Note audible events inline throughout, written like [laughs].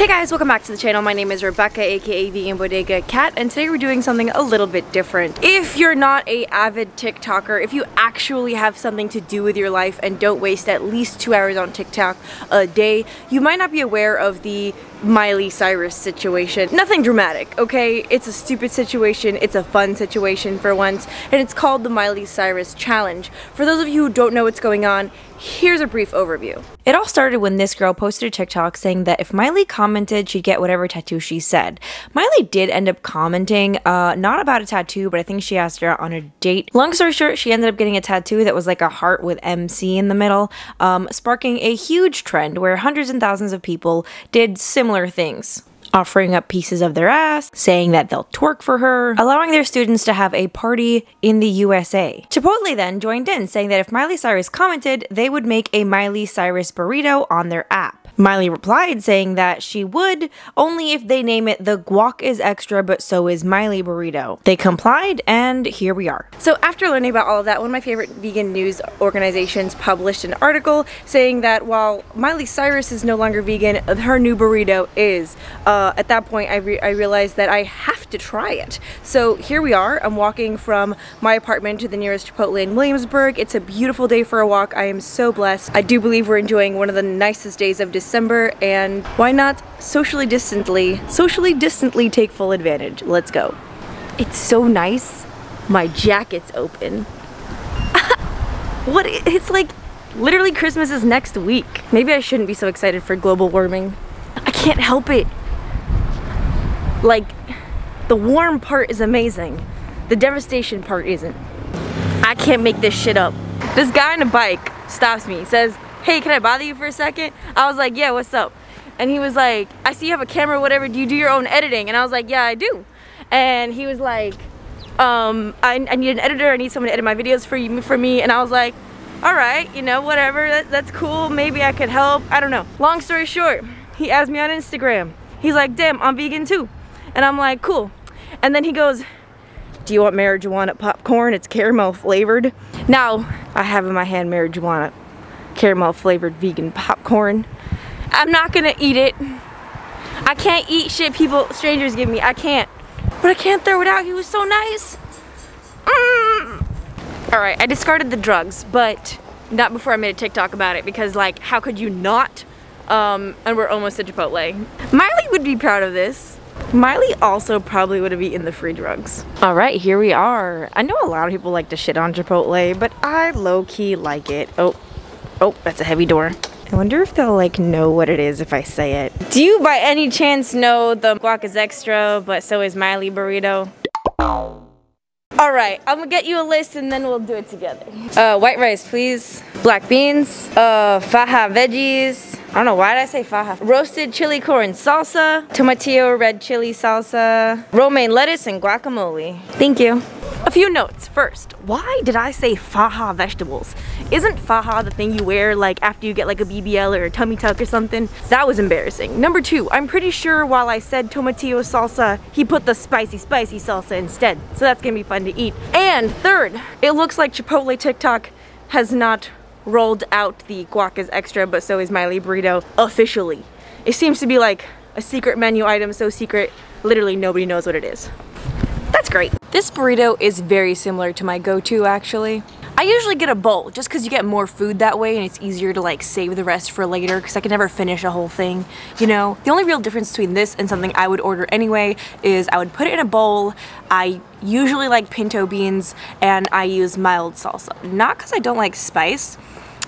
Hey guys, welcome back to the channel. My name is Rebecca, aka Vegan Bodega Cat, and today we're doing something a little bit different. If you're not a avid TikToker, if you actually have something to do with your life and don't waste at least two hours on TikTok a day, you might not be aware of the Miley Cyrus situation. Nothing dramatic, okay? It's a stupid situation, it's a fun situation for once, and it's called the Miley Cyrus Challenge. For those of you who don't know what's going on, here's a brief overview. It all started when this girl posted a TikTok saying that if Miley commented, she'd get whatever tattoo she said. Miley did end up commenting, uh, not about a tattoo, but I think she asked her out on a date. Long story short, she ended up getting a tattoo that was like a heart with MC in the middle, um, sparking a huge trend where hundreds and thousands of people did similar similar things offering up pieces of their ass, saying that they'll twerk for her, allowing their students to have a party in the USA. Chipotle then joined in, saying that if Miley Cyrus commented, they would make a Miley Cyrus burrito on their app. Miley replied saying that she would, only if they name it the guac is extra but so is Miley burrito. They complied and here we are. So after learning about all of that, one of my favorite vegan news organizations published an article saying that while Miley Cyrus is no longer vegan, her new burrito is. Uh, at that point I, re I realized that I have to try it. So here we are, I'm walking from my apartment to the nearest Chipotle in Williamsburg. It's a beautiful day for a walk. I am so blessed. I do believe we're enjoying one of the nicest days of December December and why not socially distantly, socially distantly take full advantage. Let's go. It's so nice. My jacket's open. [laughs] what, it's like literally Christmas is next week. Maybe I shouldn't be so excited for global warming. I can't help it. Like, the warm part is amazing. The devastation part isn't. I can't make this shit up. This guy on a bike stops me, says, hey, can I bother you for a second? I was like, yeah, what's up? And he was like, I see you have a camera, whatever. Do you do your own editing? And I was like, yeah, I do. And he was like, um, I, I need an editor. I need someone to edit my videos for you, for me. And I was like, all right, you know, whatever. That, that's cool. Maybe I could help. I don't know. Long story short, he asked me on Instagram. He's like, damn, I'm vegan too. And I'm like, cool. And then he goes, do you want marijuana popcorn? It's caramel flavored. Now, I have in my hand marijuana caramel flavored vegan popcorn. I'm not gonna eat it. I can't eat shit people, strangers give me. I can't. But I can't throw it out. He was so nice. Mm. All right, I discarded the drugs, but not before I made a TikTok about it because like, how could you not? Um, and we're almost at Chipotle. Miley would be proud of this. Miley also probably would have eaten the free drugs. All right, here we are. I know a lot of people like to shit on Chipotle, but I low-key like it. Oh, Oh, that's a heavy door. I wonder if they'll like know what it is if I say it. Do you by any chance know the guac is extra, but so is Miley burrito? All right, I'm gonna get you a list and then we'll do it together. Uh, white rice, please. Black beans, uh, faja veggies. I don't know, why did I say faja? Roasted chili corn salsa, tomatillo red chili salsa, romaine lettuce, and guacamole. Thank you. A few notes. First, why did I say faja vegetables? Isn't faja the thing you wear like after you get like a BBL or a tummy tuck or something? That was embarrassing. Number two, I'm pretty sure while I said tomatillo salsa, he put the spicy spicy salsa instead. So that's gonna be fun to eat. And third, it looks like Chipotle TikTok has not rolled out the guac is extra but so is Miley burrito officially. It seems to be like a secret menu item so secret literally nobody knows what it is. That's great. This burrito is very similar to my go-to actually. I usually get a bowl just because you get more food that way and it's easier to like save the rest for later because I can never finish a whole thing, you know? The only real difference between this and something I would order anyway is I would put it in a bowl, I usually like pinto beans, and I use mild salsa. Not because I don't like spice,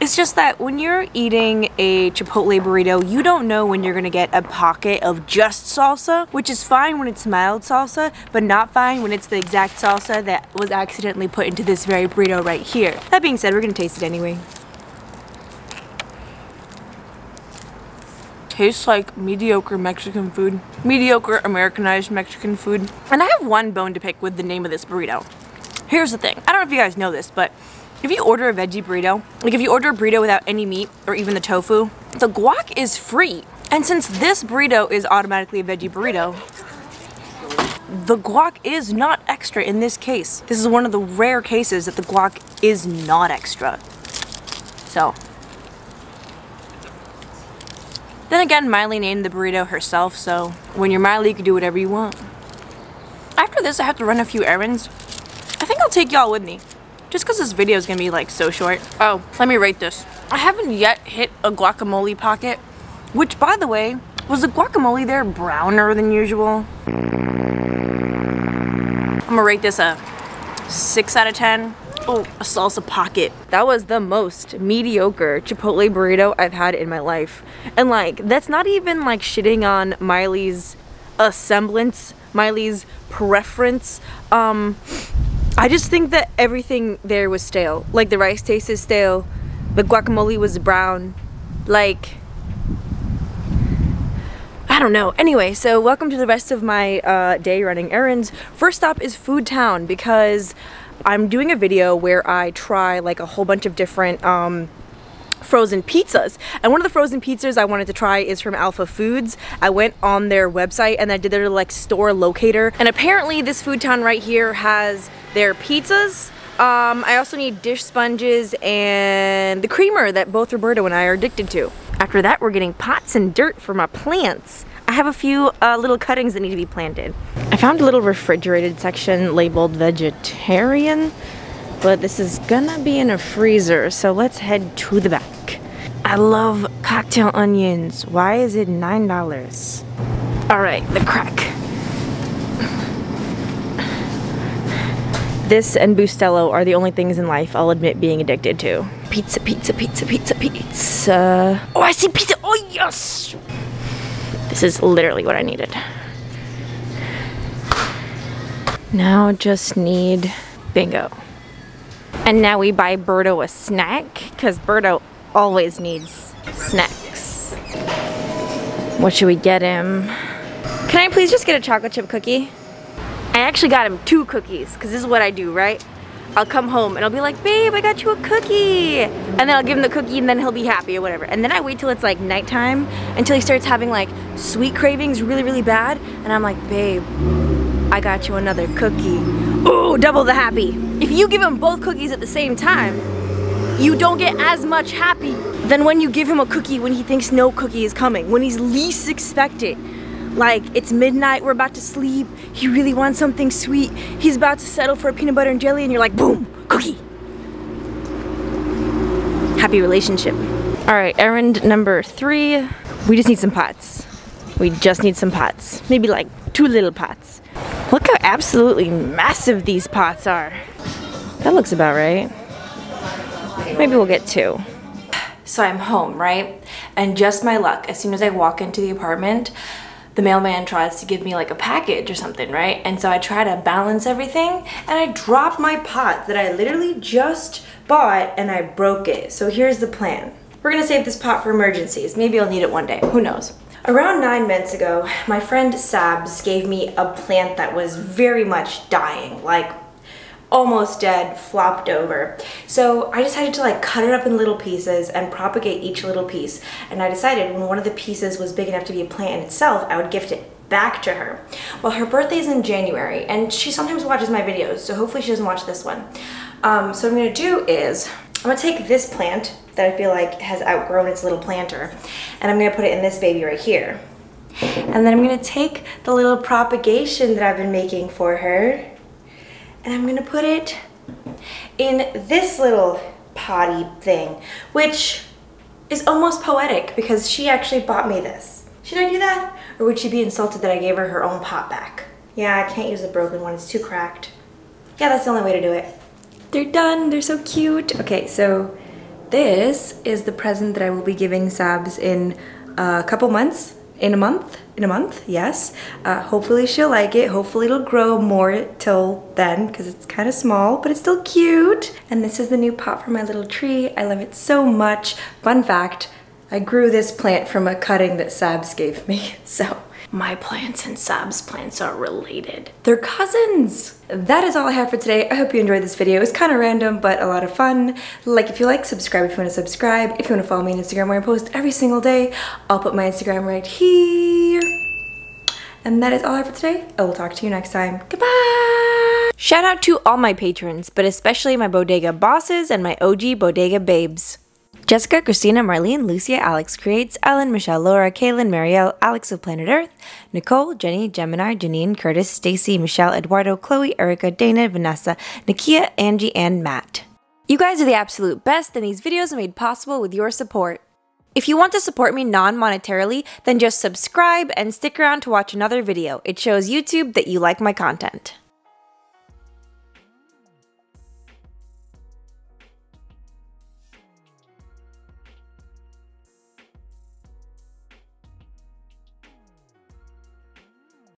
it's just that when you're eating a Chipotle burrito, you don't know when you're gonna get a pocket of just salsa, which is fine when it's mild salsa, but not fine when it's the exact salsa that was accidentally put into this very burrito right here. That being said, we're gonna taste it anyway. Tastes like mediocre Mexican food. Mediocre Americanized Mexican food. And I have one bone to pick with the name of this burrito. Here's the thing. I don't know if you guys know this, but if you order a veggie burrito, like if you order a burrito without any meat or even the tofu, the guac is free. And since this burrito is automatically a veggie burrito, the guac is not extra in this case. This is one of the rare cases that the guac is not extra. So. Then again, Miley named the burrito herself, so when you're Miley, you can do whatever you want. After this, I have to run a few errands. I think I'll take y'all with me. Just because this video is going to be like so short. Oh, let me rate this. I haven't yet hit a guacamole pocket, which by the way, was the guacamole there browner than usual? I'm gonna rate this a 6 out of 10. Oh, a salsa pocket. That was the most mediocre Chipotle burrito I've had in my life. And like, that's not even like shitting on Miley's a semblance, Miley's preference. Um, I just think that everything there was stale. Like the rice tasted stale, the guacamole was brown. Like, I don't know. Anyway, so welcome to the rest of my uh, day running errands. First stop is Foodtown because I'm doing a video where I try like a whole bunch of different um, frozen pizzas. And one of the frozen pizzas I wanted to try is from Alpha Foods. I went on their website and I did their like store locator. And apparently this Foodtown right here has their pizzas. Um, I also need dish sponges and the creamer that both Roberto and I are addicted to. After that, we're getting pots and dirt for my plants. I have a few uh, little cuttings that need to be planted. I found a little refrigerated section labeled vegetarian, but this is gonna be in a freezer, so let's head to the back. I love cocktail onions. Why is it $9? All right, the crack. This and Bustelo are the only things in life I'll admit being addicted to. Pizza, pizza, pizza, pizza, pizza. Oh, I see pizza. Oh, yes. This is literally what I needed. Now just need bingo. And now we buy Berto a snack because Berto always needs snacks. What should we get him? Can I please just get a chocolate chip cookie? I actually got him two cookies because this is what I do, right? I'll come home and I'll be like, babe, I got you a cookie. And then I'll give him the cookie and then he'll be happy or whatever. And then I wait till it's like nighttime until he starts having like sweet cravings really, really bad. And I'm like, babe, I got you another cookie. Ooh, double the happy. If you give him both cookies at the same time, you don't get as much happy than when you give him a cookie when he thinks no cookie is coming, when he's least expected. Like, it's midnight, we're about to sleep, he really wants something sweet, he's about to settle for a peanut butter and jelly, and you're like, boom, cookie. Happy relationship. All right, errand number three. We just need some pots. We just need some pots. Maybe like two little pots. Look how absolutely massive these pots are. That looks about right. Maybe we'll get two. So I'm home, right? And just my luck, as soon as I walk into the apartment, the mailman tries to give me like a package or something, right? And so I try to balance everything and I drop my pot that I literally just bought and I broke it. So here's the plan. We're gonna save this pot for emergencies. Maybe I'll need it one day, who knows? Around nine months ago, my friend Sabs gave me a plant that was very much dying, like almost dead, flopped over. So I decided to like cut it up in little pieces and propagate each little piece. And I decided when one of the pieces was big enough to be a plant in itself, I would gift it back to her. Well, her birthday is in January and she sometimes watches my videos, so hopefully she doesn't watch this one. Um, so what I'm gonna do is, I'm gonna take this plant that I feel like has outgrown its little planter, and I'm gonna put it in this baby right here. And then I'm gonna take the little propagation that I've been making for her, and I'm gonna put it in this little potty thing, which is almost poetic because she actually bought me this. Should I do that? Or would she be insulted that I gave her her own pot back? Yeah, I can't use the broken one, it's too cracked. Yeah, that's the only way to do it. They're done, they're so cute. Okay, so this is the present that I will be giving Sabs in a couple months in a month in a month yes. Uh, hopefully she'll like it. Hopefully it'll grow more till then because it's kind of small but it's still cute. And this is the new pot for my little tree. I love it so much. Fun fact I grew this plant from a cutting that Sabs gave me [laughs] so my plants and Sab's plants are related. They're cousins! That is all I have for today. I hope you enjoyed this video. It's kind of random, but a lot of fun. Like if you like, subscribe if you want to subscribe. If you want to follow me on Instagram where I post every single day, I'll put my Instagram right here. And that is all I have for today. I will talk to you next time. Goodbye! Shout out to all my patrons, but especially my bodega bosses and my OG bodega babes. Jessica, Christina, Marlene, Lucia, Alex Creates, Ellen, Michelle, Laura, Kaylin, Marielle, Alex of Planet Earth, Nicole, Jenny, Gemini, Janine, Curtis, Stacy, Michelle, Eduardo, Chloe, Erica, Dana, Vanessa, Nikia, Angie, and Matt. You guys are the absolute best, and these videos are made possible with your support. If you want to support me non-monetarily, then just subscribe and stick around to watch another video. It shows YouTube that you like my content.